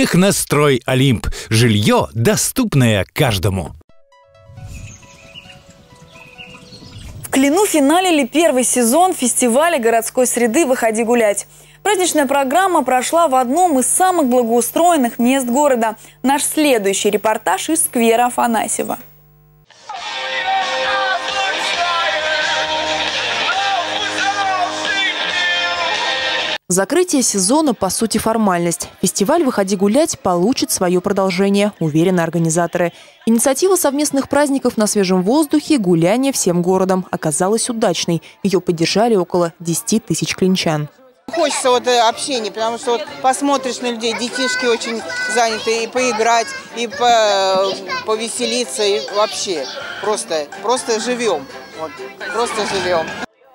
Технострой Олимп. Жилье, доступное каждому. В Клину финалили первый сезон фестиваля городской среды «Выходи гулять». Праздничная программа прошла в одном из самых благоустроенных мест города. Наш следующий репортаж из сквера Афанасьева. Закрытие сезона, по сути, формальность. Фестиваль «Выходи гулять» получит свое продолжение, уверены организаторы. Инициатива совместных праздников на свежем воздухе «Гуляние всем городом» оказалась удачной. Ее поддержали около 10 тысяч клинчан. Хочется вот э, общения, потому что вот посмотришь на людей, детишки очень заняты, и поиграть, и по, повеселиться, и вообще просто, просто живем. Вот, просто живем.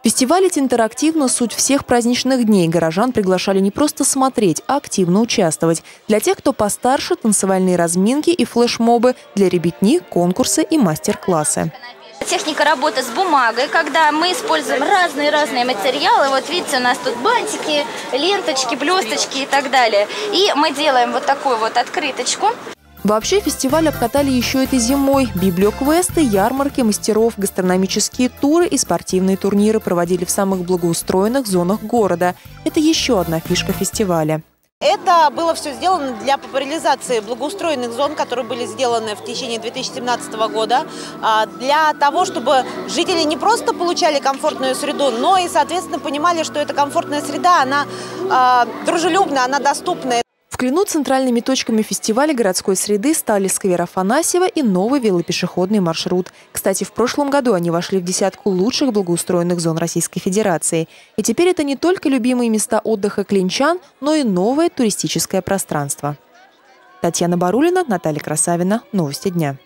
Фестиваль ведь интерактивно суть всех праздничных дней. Горожан приглашали не просто смотреть, а активно участвовать. Для тех, кто постарше, танцевальные разминки и флешмобы. Для ребятни – конкурсы и мастер-классы. Техника работы с бумагой, когда мы используем разные-разные материалы. Вот видите, у нас тут бантики, ленточки, блесточки и так далее. И мы делаем вот такую вот открыточку. Вообще фестиваль обкатали еще этой зимой. Библиоквесты, ярмарки, мастеров, гастрономические туры и спортивные турниры проводили в самых благоустроенных зонах города. Это еще одна фишка фестиваля. Это было все сделано для популяризации благоустроенных зон, которые были сделаны в течение 2017 года, а, для того, чтобы жители не просто получали комфортную среду, но и, соответственно, понимали, что эта комфортная среда, она а, дружелюбная, она доступная. В Клину центральными точками фестиваля городской среды стали сквер Афанасьева и новый велопешеходный маршрут. Кстати, в прошлом году они вошли в десятку лучших благоустроенных зон Российской Федерации. И теперь это не только любимые места отдыха клинчан, но и новое туристическое пространство. Татьяна Барулина, Наталья Красавина. Новости дня.